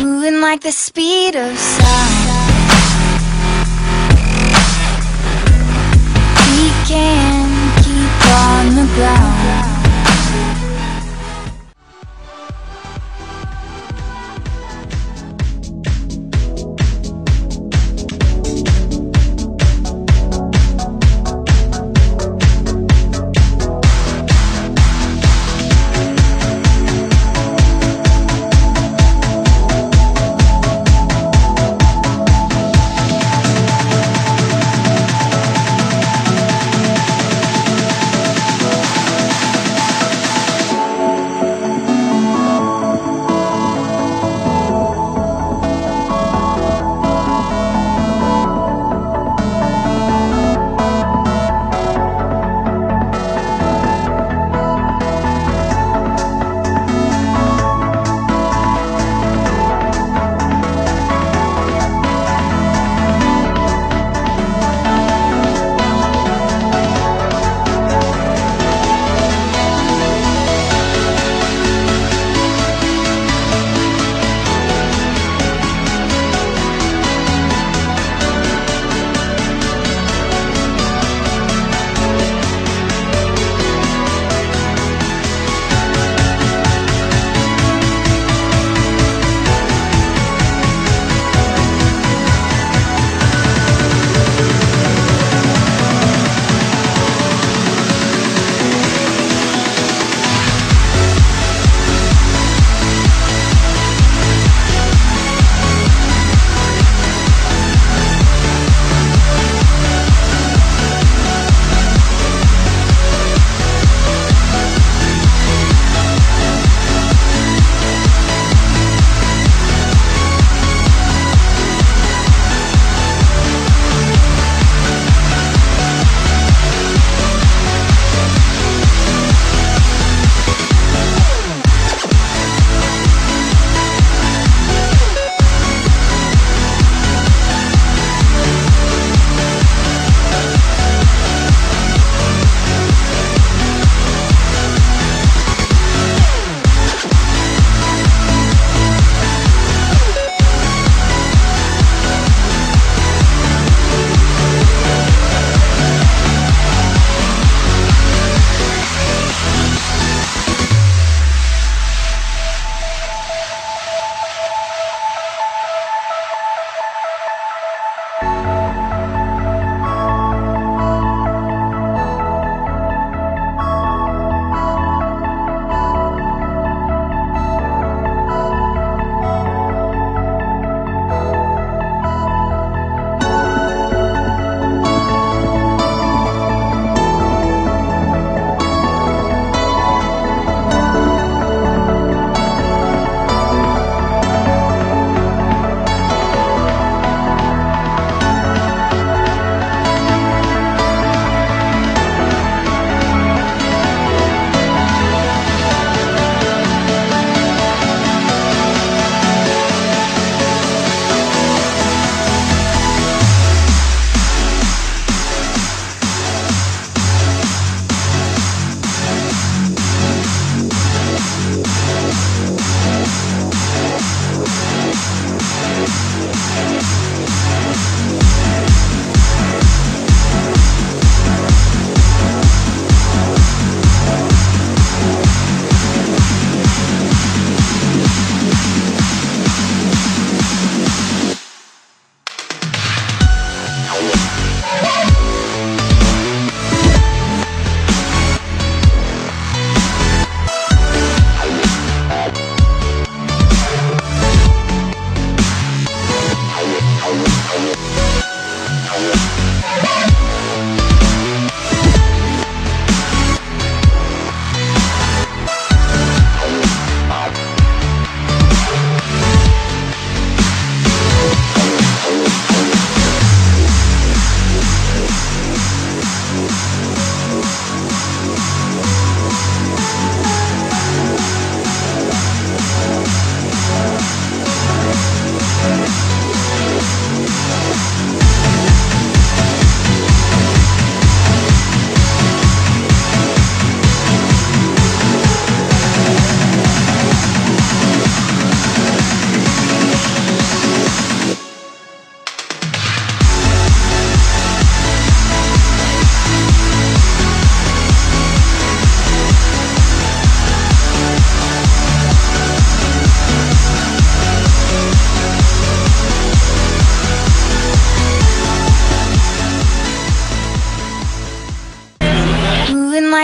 Moving like the speed of sound. We can keep on the ground